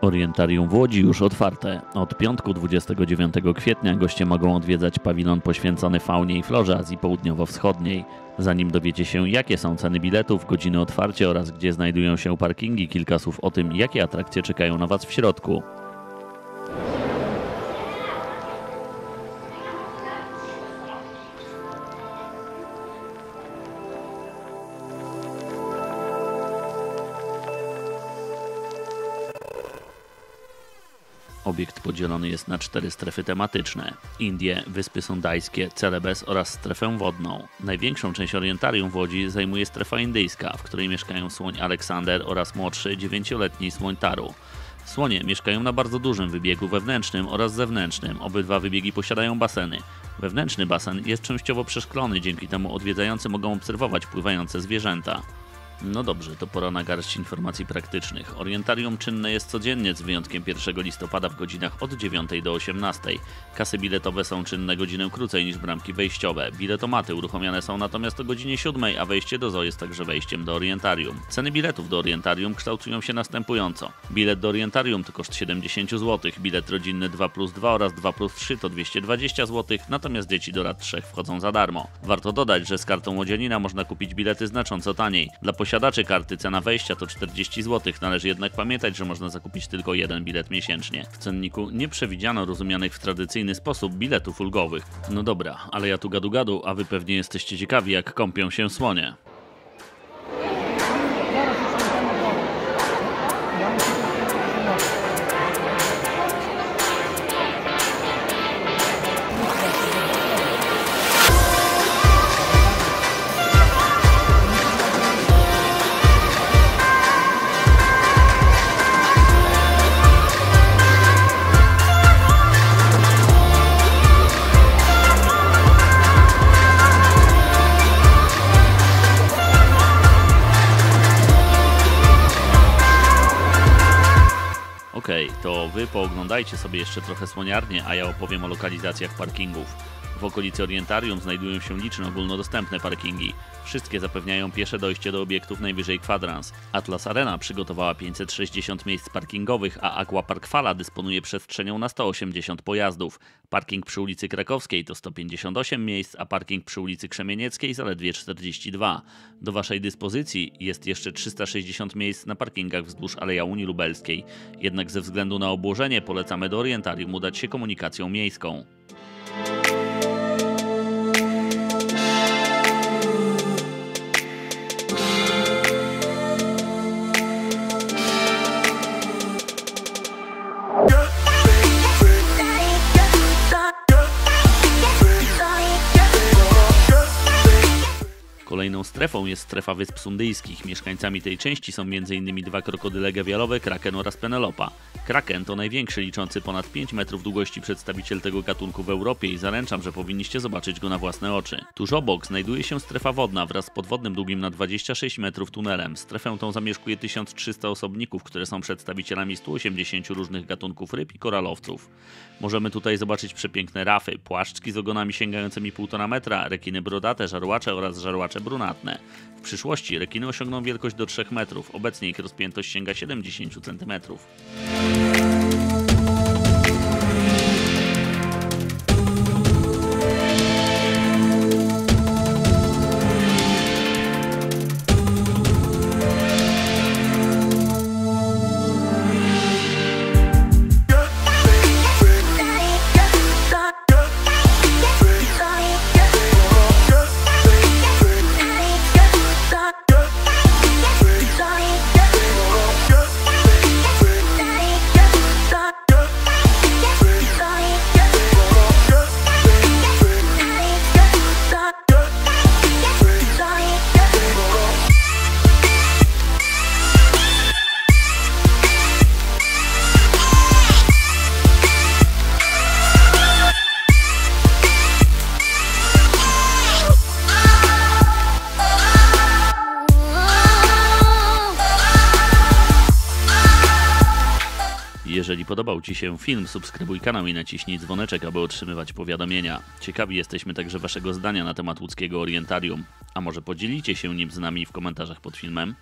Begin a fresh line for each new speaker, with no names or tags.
Orientarium w Łodzi już otwarte. Od piątku 29 kwietnia goście mogą odwiedzać pawilon poświęcony faunie i florze Azji Południowo-Wschodniej. Zanim dowiecie się, jakie są ceny biletów, godziny otwarcia oraz gdzie znajdują się parkingi, kilka słów o tym, jakie atrakcje czekają na Was w środku. Obiekt podzielony jest na cztery strefy tematyczne: Indie, Wyspy Sundajskie, Celebes oraz strefę wodną. Największą część orientarium w Łodzi zajmuje strefa indyjska, w której mieszkają słoń Aleksander oraz młodszy, dziewięcioletni słoń Taru. Słonie mieszkają na bardzo dużym wybiegu wewnętrznym oraz zewnętrznym. Obydwa wybiegi posiadają baseny. Wewnętrzny basen jest częściowo przeszklony, dzięki temu odwiedzający mogą obserwować pływające zwierzęta. No dobrze, to pora na garść informacji praktycznych. Orientarium czynne jest codziennie z wyjątkiem 1 listopada w godzinach od 9 do 18. Kasy biletowe są czynne godzinę krócej niż bramki wejściowe. Biletomaty uruchomione są natomiast o godzinie 7, a wejście do zoo jest także wejściem do Orientarium. Ceny biletów do Orientarium kształtują się następująco. Bilet do Orientarium to koszt 70 zł, bilet rodzinny 2 plus 2 oraz 2 plus 3 to 220 zł, natomiast dzieci do lat 3 wchodzą za darmo. Warto dodać, że z kartą łodzianina można kupić bilety znacząco taniej. Dla posiadaczy karty cena wejścia to 40 zł, należy jednak pamiętać, że można zakupić tylko jeden bilet miesięcznie. W cenniku nie przewidziano rozumianych w tradycyjny sposób biletów ulgowych. No dobra, ale ja tu gadu gadu, a wy pewnie jesteście ciekawi jak kąpią się słonie. Okej, to wy pooglądajcie sobie jeszcze trochę słoniarnie, a ja opowiem o lokalizacjach parkingów. W okolicy Orientarium znajdują się liczne ogólnodostępne parkingi. Wszystkie zapewniają piesze dojście do obiektów najwyżej kwadrans. Atlas Arena przygotowała 560 miejsc parkingowych, a Aquapark Fala dysponuje przestrzenią na 180 pojazdów. Parking przy ulicy Krakowskiej to 158 miejsc, a parking przy ulicy Krzemienieckiej zaledwie 42. Do waszej dyspozycji jest jeszcze 360 miejsc na parkingach wzdłuż Aleja Unii Lubelskiej. Jednak ze względu na obłożenie polecamy do Orientarium udać się komunikacją miejską. Kolejną strefą jest strefa Wysp Sundyjskich. Mieszkańcami tej części są m.in. dwa krokodyle gewialowe, kraken oraz penelopa. Kraken to największy, liczący ponad 5 metrów długości przedstawiciel tego gatunku w Europie i zaręczam, że powinniście zobaczyć go na własne oczy. Tuż obok znajduje się strefa wodna wraz z podwodnym długim na 26 metrów tunelem. Strefę tą zamieszkuje 1300 osobników, które są przedstawicielami 180 różnych gatunków ryb i koralowców. Możemy tutaj zobaczyć przepiękne rafy, płaszczki z ogonami sięgającymi 1,5 metra, rekiny brodate, żarłacze oraz żarłacze brunatne. W przyszłości rekiny osiągną wielkość do 3 metrów, obecnie ich rozpiętość sięga 70 centymetrów. Jeżeli podobał Ci się film, subskrybuj kanał i naciśnij dzwoneczek, aby otrzymywać powiadomienia. Ciekawi jesteśmy także Waszego zdania na temat łódzkiego orientarium. A może podzielicie się nim z nami w komentarzach pod filmem?